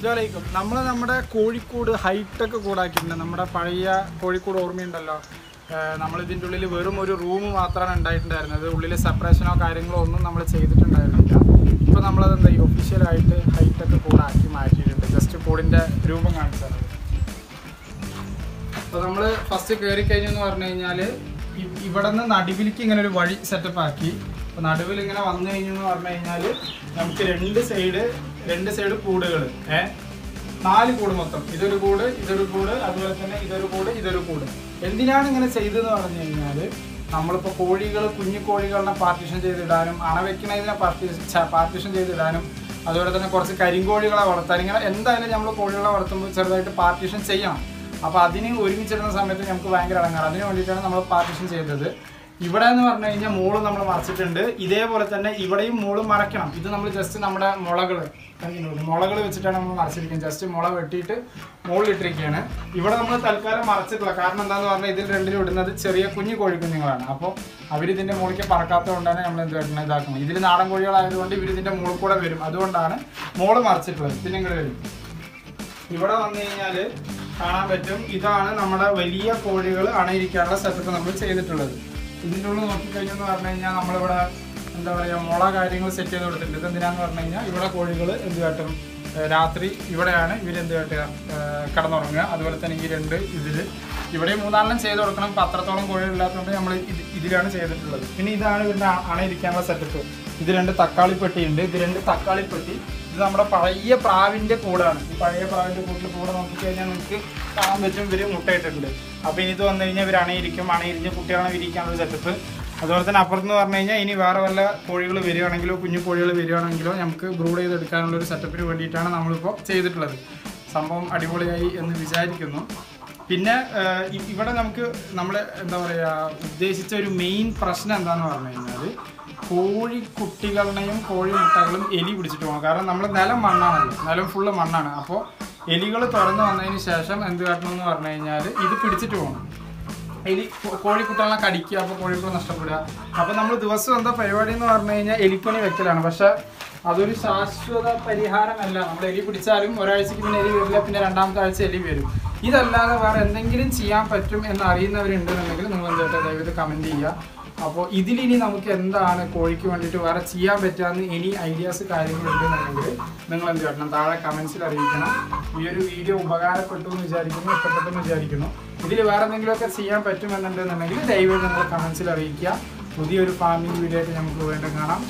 അസ്സലാമലൈക്കും. നമ്മൾ നമ്മുടെ കോഴിക്കോട് ഹൈടെക് കൂടാക്കിയിട്ടുണ്ട്. നമ്മുടെ പഴയ കോഴിക്കോട് ഓർമ്മയുണ്ടല്ലോ. നമ്മളിതിന്റെ ഉള്ളിൽ വെറും ഒരു റൂം മാത്രമാണ് ഉണ്ടായിട്ടുണ്ടായിരുന്നത്. ഉള്ളിൽ സെപ്പറേഷനോ കാര്യങ്ങളോ ഒന്നും നമ്മൾ ചെയ്തിട്ടുണ്ടായിരുന്നില്ല. ഇപ്പോൾ നമ്മളത് എന്താ ഈ ഒഫീഷ്യലായിട്ട് ഹൈടെക് കൂടാക്കി മാറ്റിയിട്ടുണ്ട്. ജസ്റ്റ് കൂടിന്റെ രൂപം കാണിച്ചത് അപ്പോൾ നമ്മൾ ഫസ്റ്റ് കയറി കഴിഞ്ഞെന്ന് പറഞ്ഞു കഴിഞ്ഞാൽ ഇവിടെ നിന്ന് നടുവിലേക്ക് ഇങ്ങനെ ഒരു വഴി സെറ്റപ്പ് ആക്കി. അപ്പോൾ നടുവിൽ ഇങ്ങനെ വന്നു കഴിഞ്ഞു എന്ന് പറഞ്ഞു കഴിഞ്ഞാൽ നമുക്ക് രണ്ട് സൈഡ് രണ്ട് സൈഡ് കൂടുകൾ ഏ? നാല് കൂട് മൊത്തം. ഇതൊരു കൂട് ഇതൊരു കൂട് അതുപോലെ തന്നെ ഇതൊരു കൂട് ഇതൊരു കൂട്. എന്തിനാണ് ഇങ്ങനെ ചെയ്തതെന്ന് പറഞ്ഞു കഴിഞ്ഞാൽ നമ്മളിപ്പോൾ കോഴികൾ കുഞ്ഞു കോഴികളെ പാർട്ടീഷൻ ചെയ്തിടാനും അണ വെക്കുന്നതിനെ പാർട്ടീഷൻ പാർട്ടീഷൻ ചെയ്തിടാനും അതുപോലെ തന്നെ കുറച്ച് കരിങ്കോഴികളെ വളർത്താൻ ഇങ്ങനെ എന്തായാലും നമ്മൾ കോഴികളെ വളർത്തുമ്പോൾ ചെറുതായിട്ട് പാർട്ടീഷൻ ചെയ്യണം. അപ്പോൾ അതിന് ഒരുമിച്ചിടുന്ന സമയത്ത് നമുക്ക് ഭയങ്കര ഇടങ്ങാറ് അതിന് വേണ്ടിയിട്ടാണ് നമ്മൾ പാർട്ടീഷൻ ചെയ്തത്. ഇവിടെ എന്ന് പറഞ്ഞു കഴിഞ്ഞാൽ മോൾ നമ്മൾ മറച്ചിട്ടുണ്ട്. ഇതേപോലെ തന്നെ ഇവിടെയും മോൾ മറക്കണം ഇത് നമ്മൾ ജസ്റ്റ് നമ്മുടെ മുളകൾ മുളകൾ വെച്ചിട്ടാണ് നമ്മൾ മറച്ചിരിക്കുന്നത്. ജസ്റ്റ് മുള വെട്ടിയിട്ട് മുകളിലിട്ടിരിക്കുകയാണ് ഇവിടെ നമ്മൾ തൽക്കാലം മറച്ചിട്ടില്ല കാരണം എന്താന്ന് പറഞ്ഞാൽ ഇതിൽ രണ്ടിലും ഇടുന്നത് ചെറിയ കുഞ്ഞു കോഴിക്കുഞ്ഞുങ്ങളാണ്. അപ്പോൾ അവരിതിന്റെ മുകളിലേക്ക് പറക്കാത്തത് കൊണ്ടാണ് നമ്മൾ എന്ത് വെട്ടണം ഇതാക്കുന്നത്. ഇതിൽ നാടൻ കോഴികളായതുകൊണ്ട് ഇവരിതിന്റെ മുകളിൽ കൂടെ വരും. അതുകൊണ്ടാണ് മോൾ മറച്ചിട്ടുള്ളത്. പിന്നെ ഇങ്ങോട്ട് വരും. ഇവിടെ വന്നു കഴിഞ്ഞാൽ കാണാൻ പറ്റും ഇതാണ് നമ്മുടെ വലിയ കോഴികൾ അണയിരിക്കാനുള്ള സെറ്റപ്പ് നമ്മൾ ചെയ്തിട്ടുള്ളത്. ഇതിന്റെ ഉള്ളിൽ നോക്കിക്കഴിഞ്ഞെന്ന് പറഞ്ഞു കഴിഞ്ഞാൽ നമ്മളിവിടെ എന്താ പറയുക മുള കാര്യങ്ങൾ സെറ്റ് ചെയ്ത് കൊടുത്തിട്ടുണ്ട്. ഇത് എന്തിനാന്ന് പറഞ്ഞു കഴിഞ്ഞാൽ ഇവിടെ കോഴികൾ എന്ത് കാട്ടും? രാത്രി ഇവിടെയാണ് ഇവർ എന്ത് കാട്ടുക? കിടന്നുറങ്ങുക. അതുപോലെ തന്നെ ഈ രണ്ട് ഇതിൽ ഇവിടെ മൂന്നാലെണ്ണം ചെയ്ത് കൊടുക്കണം. പത്രത്തോളം കോഴികളില്ലാത്തതുകൊണ്ട് നമ്മൾ ഇതിലാണ് ചെയ്തിട്ടുള്ളത്. പിന്നെ ഇതാണ് ഇവരുടെ അണയിരിക്കാനുള്ള സെറ്റപ്പ് ഇത് രണ്ട് തക്കാളി തക്കാളിപ്പെട്ടിയുണ്ട് ഇത് രണ്ട് തക്കാളി പെട്ടി. ഇത് നമ്മുടെ പഴയ പ്രാവിന്റെ കൂടാണ്. ഈ പഴയ പ്രാവിന്റെ കൂട്ടിൽ കൂടെ നോക്കിക്കഴിഞ്ഞാൽ നിങ്ങൾക്ക് കാണാൻ പറ്റും ഇവർ മുട്ടയിട്ടിട്ടുണ്ട്. അപ്പോൾ ഇനി ഇത് വന്നു കഴിഞ്ഞാൽ ഇവർ അണയിരിക്കും. അണയിരിഞ്ഞ് കുട്ടികളെ വിരിക്കാനുള്ള സെറ്റപ്പ് അതുപോലെ തന്നെ അപ്പുറത്ത് പറഞ്ഞു കഴിഞ്ഞാൽ ഇനി വേറെ വല്ല കോഴികൾ വരികയാണെങ്കിലോ കുഞ്ഞു കോഴികൾ വരികയാണെങ്കിലോ നമുക്ക് ബ്രൂഡ് ചെയ്തെടുക്കാനുള്ള ഒരു സെറ്റപ്പിന് വേണ്ടിയിട്ടാണ് നമ്മളിപ്പോൾ ചെയ്തിട്ടുള്ളത്. സംഭവം അടിപൊളിയായി എന്ന് വിചാരിക്കുന്നു. പിന്നെ ഇവിടെ നമുക്ക് നമ്മൾ എന്താ പറയുക ഉദ്ദേശിച്ച ഒരു മെയിൻ പ്രശ്നം എന്താണെന്ന് പറഞ്ഞു കഴിഞ്ഞാൽ കോഴിക്കുട്ടികളുടെയും കോഴി മുട്ടകളും എലി പിടിച്ചിട്ട് പോകണം. കാരണം നമ്മൾ നിലം മണ്ണാണല്ലോ. നിലം ഫുള്ള് മണ്ണാണ്. അപ്പോൾ എലികൾ തുറന്നു വന്നതിന് ശേഷം എന്ത് കാട്ടണം എന്ന് പറഞ്ഞു കഴിഞ്ഞാൽ ഇത് പിടിച്ചിട്ട് പോകണം. എലി കോഴിക്കുട്ടികളെ കടിക്കുക അപ്പോൾ കോഴിക്കുട്ടികൾ നഷ്ടപ്പെടുക. അപ്പോൾ നമ്മൾ ദിവസം എന്താ പരിപാടി എന്ന് പറഞ്ഞു കഴിഞ്ഞാൽ എലിപ്പണി വെക്കലാണ്. പക്ഷെ അതൊരു ശാശ്വത പരിഹാരമല്ല. നമ്മൾ എലി പിടിച്ചാലും ഒരാഴ്ചക്ക് പിന്നെ എലി വരില്ല പിന്നെ രണ്ടാമത്തെ ആഴ്ച എലി വരും. ഇതല്ലാതെ വേറെ എന്തെങ്കിലും ചെയ്യാൻ പറ്റും എന്ന് അറിയുന്നവരുണ്ടെന്നുണ്ടെങ്കിൽ നിങ്ങൾ എന്തായിട്ട് ദയവ് കമന്റ് ചെയ്യുക. അപ്പോൾ ഇതിലിനി നമുക്ക് എന്താണ് കോഴിക്ക് വേണ്ടിയിട്ട് വേറെ ചെയ്യാൻ പറ്റാന്ന് ഇനി ഐഡിയാസ് കാര്യങ്ങളുണ്ടെന്നുണ്ടെങ്കിൽ നിങ്ങൾ എന്ത് ചെയ്യണം? താഴെ കമൻസിൽ അറിയിക്കണം. ഈ ഒരു വീഡിയോ ഉപകാരപ്പെട്ടു എന്ന് വിചാരിക്കുന്നു ഇഷ്ടപ്പെട്ടു എന്ന് വിചാരിക്കുന്നു. ഇതിൽ വേറെ എന്തെങ്കിലുമൊക്കെ ചെയ്യാൻ പറ്റുമെന്നുണ്ടെന്നുണ്ടെങ്കിൽ ദയവായി നിങ്ങൾ കമൻസിൽ അറിയിക്കുക. പുതിയൊരു ഫാമിംഗ് വീഡിയോ ആയിട്ട് നമുക്ക് വീണ്ടും കാണാം.